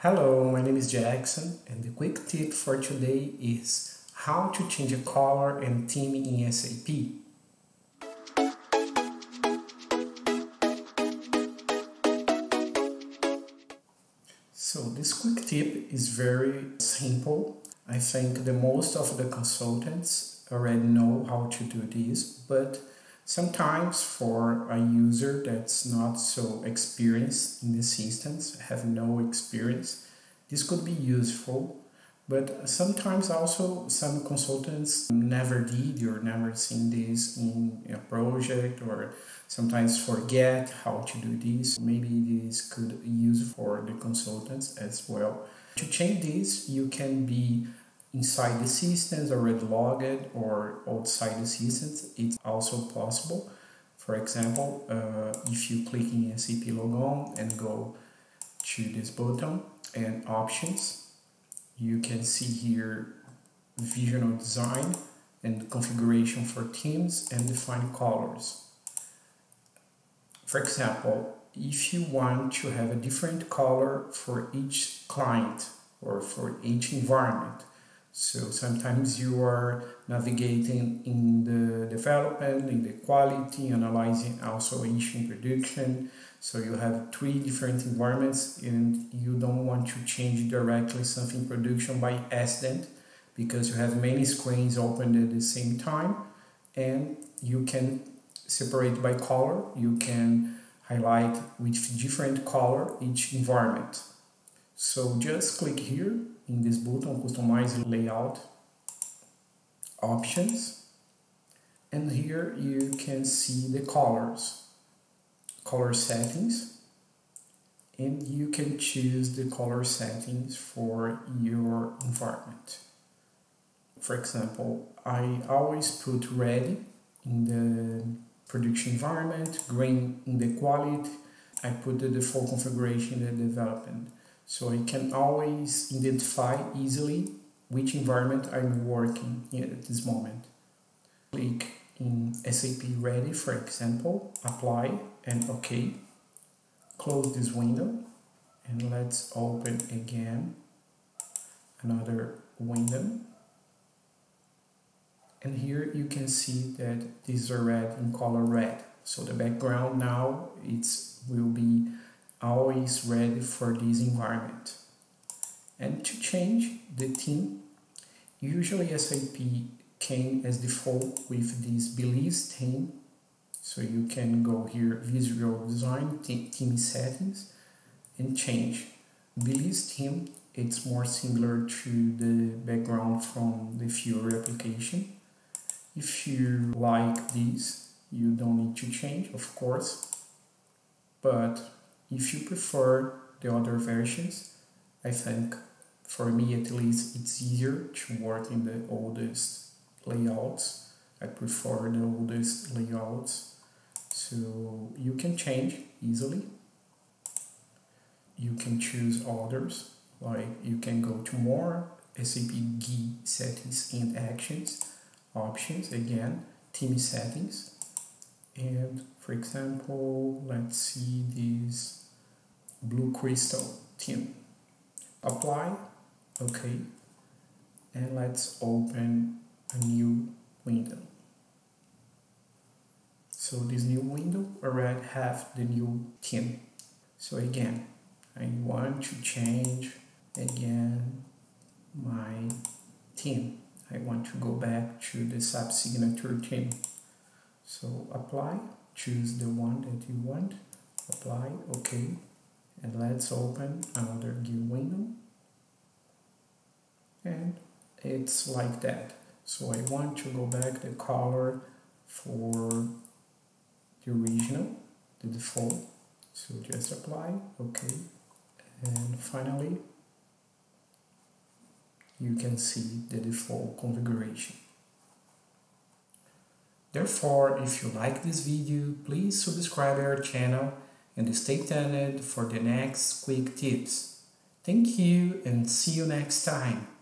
Hello, my name is Jackson and the quick tip for today is how to change a color and theme in SAP. So this quick tip is very simple. I think the most of the consultants already know how to do this, but Sometimes for a user that's not so experienced in the systems, have no experience, this could be useful. But sometimes also some consultants never did or never seen this in a project or sometimes forget how to do this. Maybe this could use for the consultants as well. To change this, you can be inside the systems already logged or outside the systems, it's also possible. For example, uh, if you click in SAP Logon and go to this button and options, you can see here visual design and configuration for themes and define colors. For example, if you want to have a different color for each client or for each environment, so sometimes you are navigating in the development, in the quality, analyzing also issue in production. So you have three different environments and you don't want to change directly something production by accident because you have many screens open at the same time and you can separate by color. You can highlight with different color each environment. So just click here in this button, customize layout options. And here you can see the colors, color settings. And you can choose the color settings for your environment. For example, I always put red in the production environment, green in the quality, I put the default configuration in the development. So I can always identify easily which environment I'm working in at this moment. Click in SAP Ready, for example, apply and OK. Close this window and let's open again another window. And here you can see that these are red in color red. So the background now it's will be always ready for this environment. And to change the theme, usually SAP came as default with this Belize theme. So you can go here, visual design, theme settings, and change. Belize theme, it's more similar to the background from the Fiori application. If you like this, you don't need to change, of course, but if you prefer the other versions, I think for me at least it's easier to work in the oldest layouts. I prefer the oldest layouts. So you can change easily. You can choose others, like you can go to more SAP GUI settings and actions, options again, theme settings, and for example let's see this blue crystal theme apply okay. And let's open a new window. So this new window already have the new theme so again I want to change again my theme I want to go back to the SAP Signature theme so apply, choose the one that you want, apply, okay, and let's open another GUI window. And it's like that. So I want to go back the color for the original, the default. So just apply, okay. And finally, you can see the default configuration. Therefore, if you like this video, please subscribe our channel and stay tuned for the next quick tips. Thank you and see you next time.